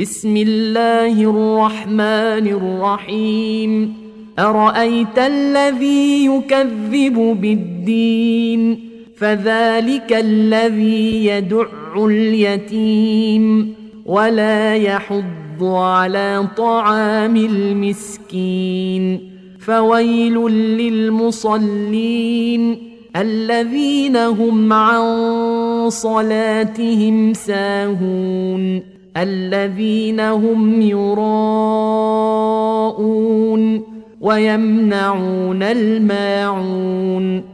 بسم الله الرحمن الرحيم. أرأيت الذي يكذب بالدين؟ فذلك الذي يدع اليتيم. ولا يحض على طعام المسكين. فويل للمصلين الذين هم عن صلاتهم ساهون. الذين هم يراءون ويمنعون الماعون